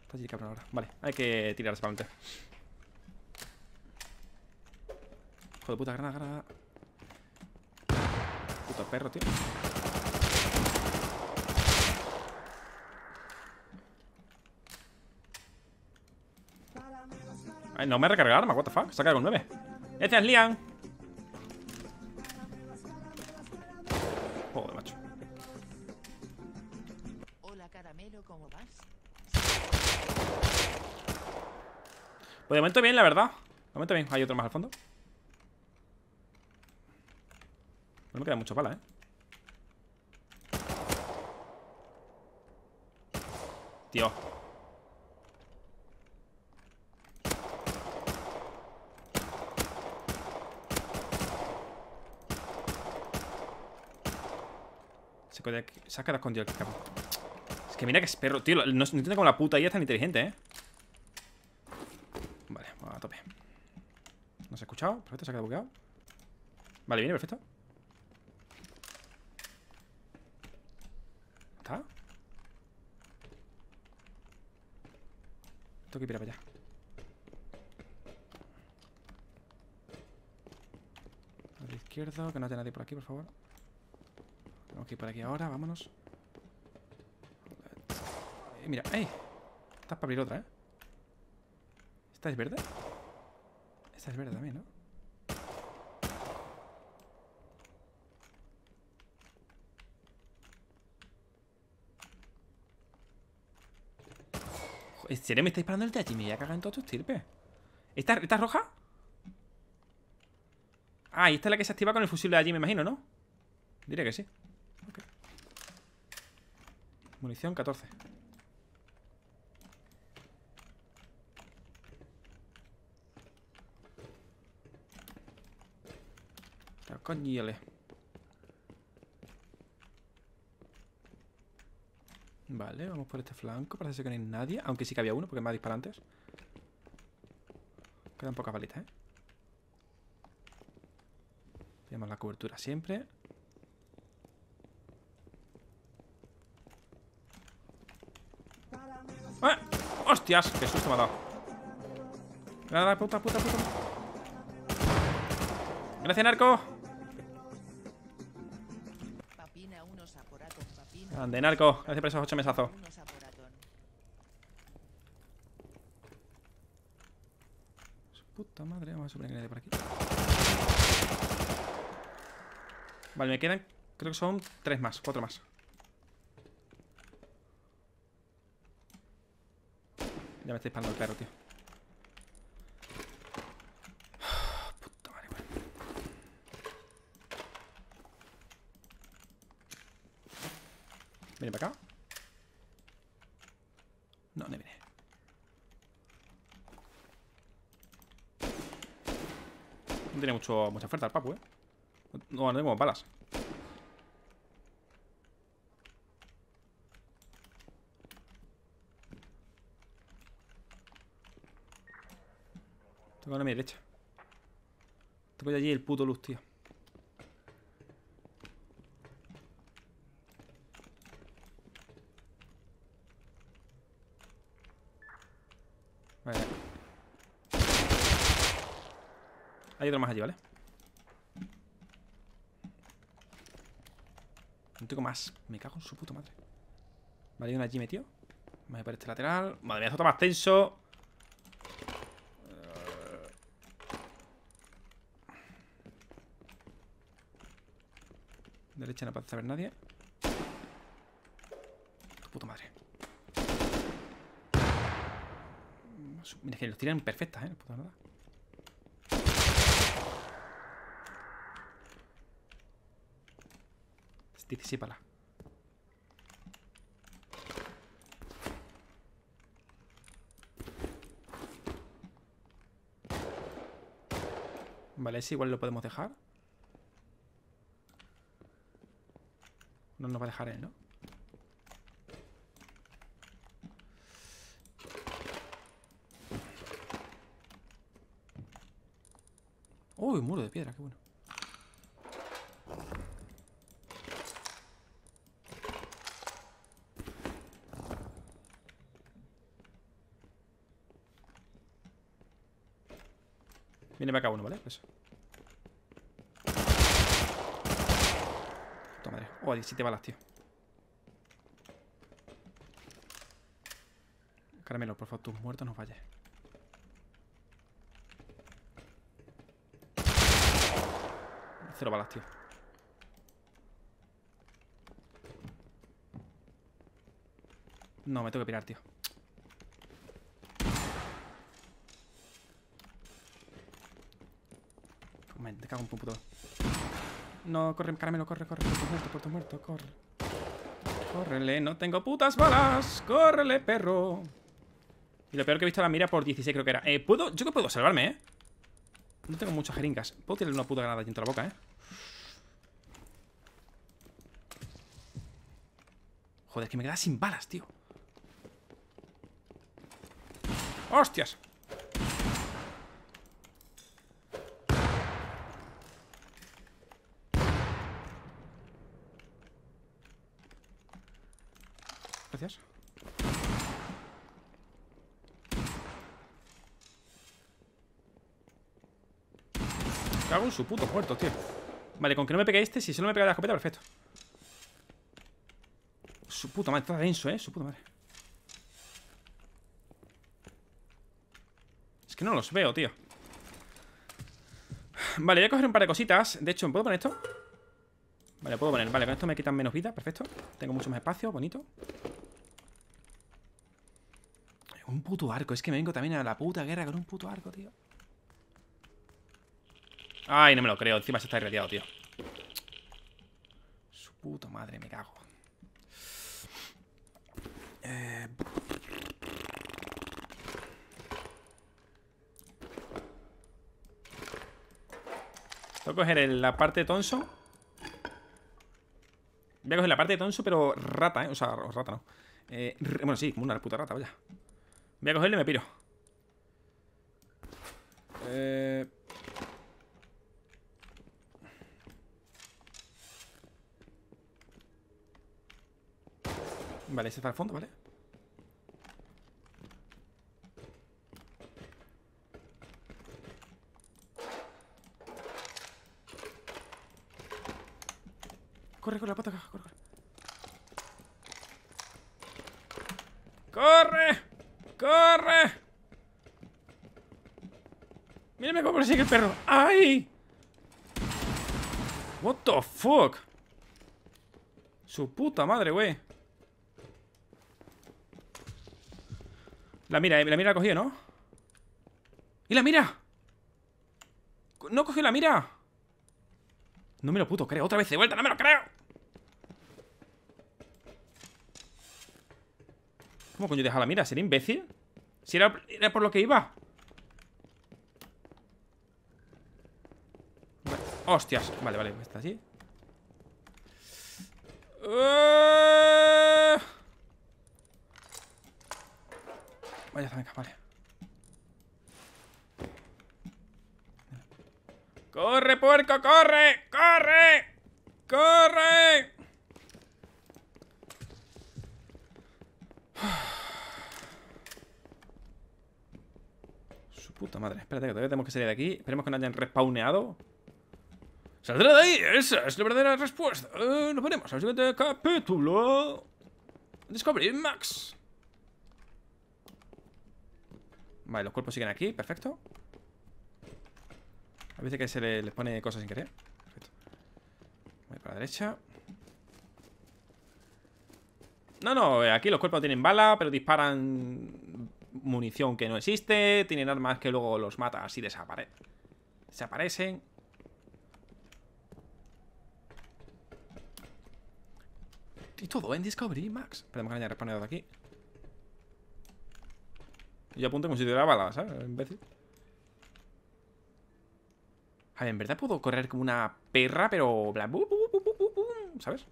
Está allí, ahora. Vale, hay que tirarse para adelante. Hijo de puta, granada, granada. Puto perro, tío. Ay, no me recarga arma, what the fuck. Quedado con 9. Este es Liam. Pues de momento bien, la verdad. De momento bien. Hay otro más al fondo. No me queda mucho bala, ¿eh? Tío. Se, se ha quedado escondido el cabrón. Es que mira que es perro, tío. No, no entiendo cómo la puta IA es tan inteligente, ¿eh? Vale, vamos a tope. ¿No se ha escuchado? Perfecto, se ha quedado bugueado. Vale, viene, perfecto. ¿Está? Tengo que ir para allá. A la izquierda, que no haya nadie por aquí, por favor. Tengo que ir por aquí ahora, vámonos. Eh, mira, ¡ey! Estás para abrir otra, ¿eh? ¿Esta es verde? Esta es verde también, ¿no? ¿En me estáis disparando el TH? Me voy a cagar en todos tus tirpes. ¿Esta, ¿Esta es roja? Ah, y esta es la que se activa con el fusil de allí, me imagino, ¿no? Diré que sí. Munición 14. Ya, coñole. Vale, vamos por este flanco. Parece que no hay nadie. Aunque sí que había uno, porque me ha disparado antes. Quedan pocas balitas, ¿eh? Pillamos la cobertura siempre. ¡Eh! ¡Hostias! ¡Qué susto me ha dado! Nada, puta, puta, puta. Gracias, narco. Grande, narco. Gracias por esos ocho mesazos. Puta madre. Vamos a el por aquí. Vale, me quedan. Creo que son tres más, cuatro más. Ya me estoy disparando el perro, tío. Puta madre, weón. ¿Viene para acá? No, no viene. No tiene mucha oferta el papu, ¿eh? No, no tenemos balas. Tengo a mi derecha. Tengo allí el puto luz, tío. Vale. Hay otro más allí, ¿vale? No tengo más. Me cago en su puta madre. Vale, hay una allí metido. Vale, por este lateral. Madre mía, esto está más tenso. Derecha no parece haber nadie. Tu puta madre. Mira, que los tiran perfectas, eh. Puta nada. Disípala. Vale, ese igual lo podemos dejar. No nos va a dejar él, ¿no? Uy, muro de piedra, qué bueno. Viene para acá uno, ¿vale? Eso. Puta madre. Oh, 17 balas, tío. Caramelo, por favor, tus muertos no falles. Cero balas, tío. No, me tengo que pirar, tío. Cago en un puto. No, corre, caramelo, corre, corre, por tu muerto, por tu muerto, corre. Córrele, no tengo putas balas. Córrele, perro. Y lo peor que he visto la mira por 16 creo que era. Eh, ¿puedo? Yo que puedo salvarme, ¿eh? No tengo muchas jeringas. Puedo tirarle una puta granada dentro de la boca, ¿eh? Joder, que me queda sin balas, tío. ¡Hostias! Cago en su puto muerto, tío. Vale, con que no me pegue este, si solo me pega la escopeta, perfecto. Su puta madre, está denso, eh. Su puta madre. Es que no los veo, tío. Vale, voy a coger un par de cositas. De hecho, ¿me puedo poner esto? Vale, puedo poner. Vale, con esto me quitan menos vida, perfecto. Tengo mucho más espacio, bonito. Un puto arco, es que me vengo también a la puta guerra con un puto arco, tío. Ay, no me lo creo, encima se está irradiado, tío. Su puta madre, me cago. Eh... Tengo que coger la parte de Tonso. Voy a coger la parte de Tonso, pero rata, ¿eh? O sea, rata no. Eh, bueno, sí, como una puta rata, vaya. Voy a cogerle y me piro. Eh... Vale, ese está al fondo, ¿vale? Corre, corre, la pata corre, corre. ¡Corre! ¡Corre! Mírame cómo persigue el perro. ¡Ay! What the fuck? Su puta madre, güey. La mira, eh, la mira la ha cogido, ¿no? ¡Y la mira! ¡No cogió la mira! No me lo puto creo. Otra vez de vuelta, no me lo creo. ¿Cómo coño deja la mira? ¿Sería imbécil? Si era por lo que iba. Hostias. Vale, vale. Está así. Uh... Vaya, venga, vale. ¡Corre, puerco, corre! ¡Corre! ¡Corre! Su puta madre. Espérate, todavía tenemos que salir de aquí. Esperemos que no hayan respawneado. ¡Saldrá de ahí! Esa es la verdadera respuesta. Eh, nos veremos al siguiente capítulo. Discovery Max. Vale, los cuerpos siguen aquí, perfecto A veces que se le- les pone cosas sin querer Perfecto Voy para la derecha No, no, eh, aquí los cuerpos tienen bala Pero disparan munición que no existe Tienen armas que luego los mata así desaparecen Desaparecen Y todo en Discovery Max Esperemos que haya respondido de aquí y yo apunto como si tuviera balas, ¿sabes? Imbécil. A ver, en verdad puedo correr como una perra, pero... ¿Sabes?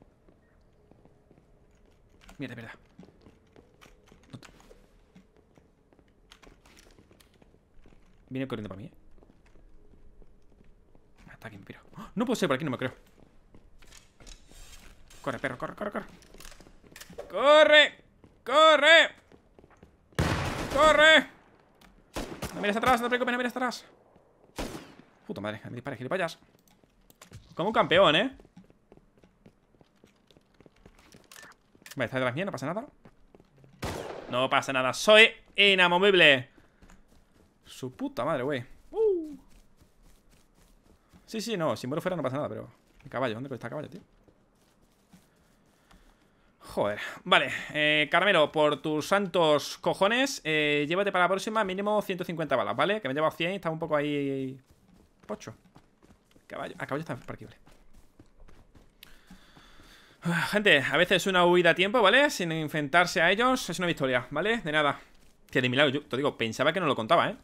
Mira, de verdad. No Viene corriendo para mí, ¿eh? Aquí, me piro. ¡Ah! No puedo ser por aquí, no me creo. Corre, perro, corre, corre, corre. ¡Corre! ¡Corre! ¡Corre! No mires atrás, no te preocupes, no mires atrás Puta madre, me dispare, gilipollas Como un campeón, ¿eh? Vale, está detrás mía, no pasa nada No pasa nada, soy inamovible Su puta madre, güey Uh. Sí, sí, no, si muero fuera no pasa nada, pero Mi caballo, ¿dónde está el caballo, tío? Joder, vale, eh, Caramelo, por tus santos cojones eh, Llévate para la próxima mínimo 150 balas, ¿vale? Que me he llevado 100 y está un poco ahí... Pocho Caballo, ah, caballo está por aquí, vale Ah, Gente, a veces una huida a tiempo, ¿vale? Sin enfrentarse a ellos es una victoria, ¿vale? De nada Que de milagro, yo te digo, pensaba que no lo contaba, ¿eh?